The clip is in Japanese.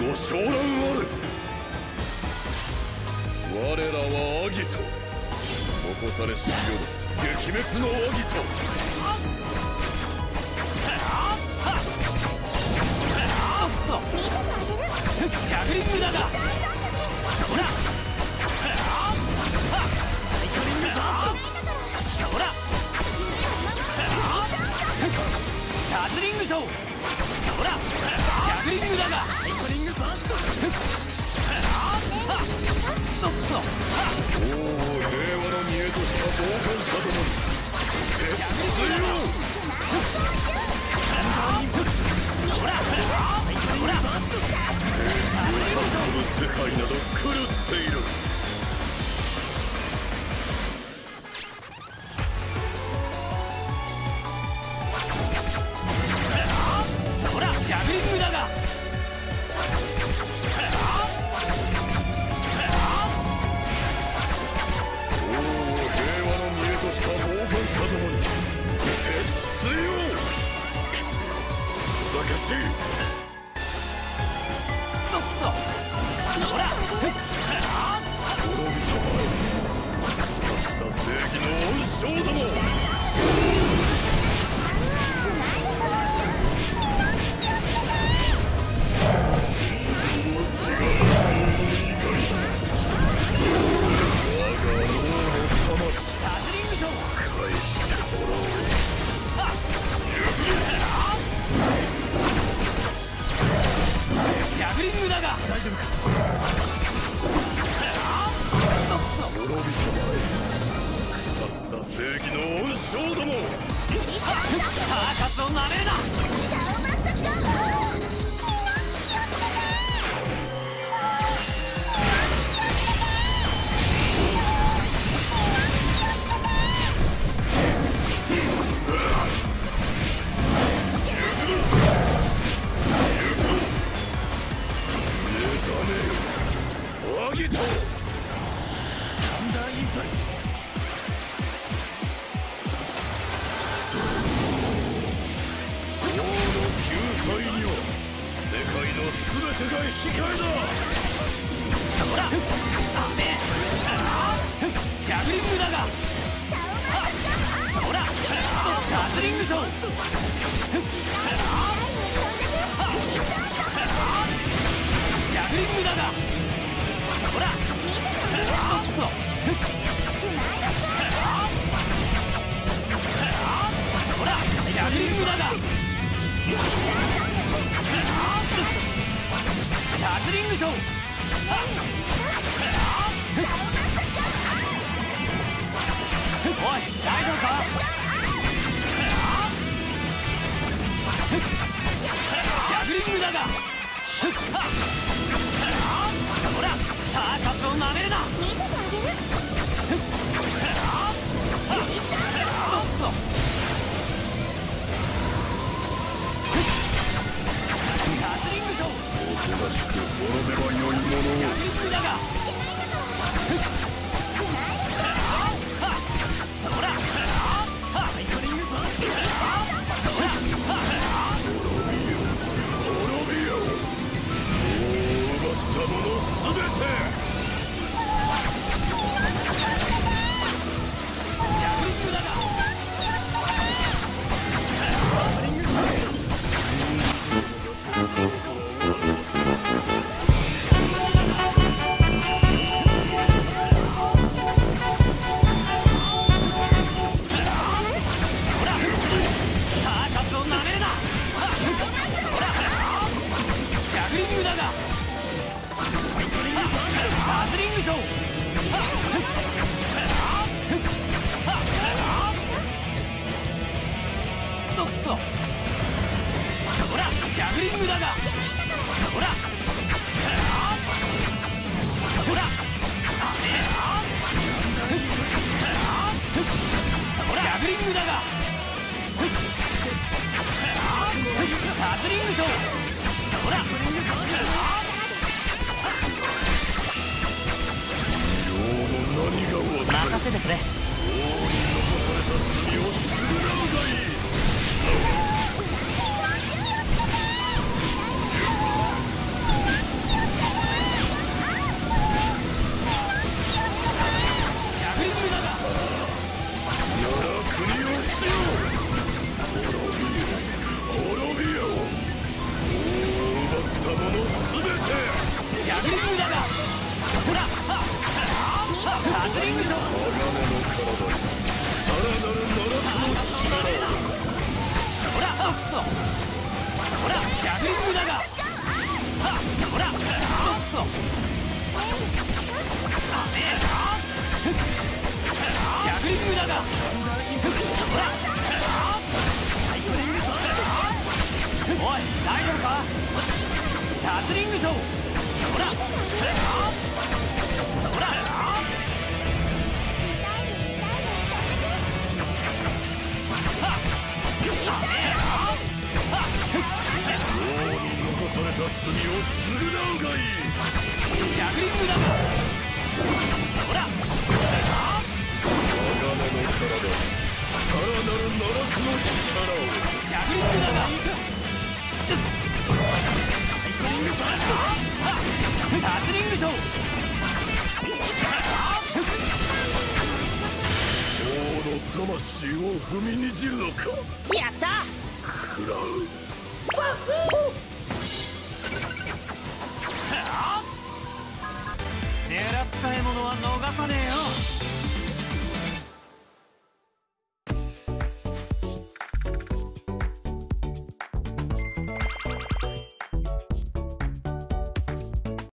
ご昇覧あれ我らはアギト。残されし世の撃滅のアギト。ジャグリングだがほら。ほら。ダズリングショー。ほら。ジャグリングだが。おっとおお平世界など狂ってい。る 将ども義の恩賞ども。サーカスをなめるな目覚めよ。アギトサンダーインパルス界の全てが引き換えだほらダメジャグリングだがほらダズリングショーダズリングショーおい大丈夫か？ジャグリングだが。ほらさあカップをなめるな。だがダズリングショーおっとほらジャグリングだが。ほら。ほら。ほら。ジャグリングだが。ダズリングショー任せてくれ。王に残された罪を償うがいいっとほらジャグリングだが。はほらちょっと。ジャグリングだが。ほら。おい大丈夫か？ダズリングショー。ほら。ほら。残罪を償うがいいジャグリングだがほら鋼の体さらなる奈落の力をジャグリングだがダズリングショー王の魂を踏みにじるのかやった食らう狙った獲物は逃さねえよ。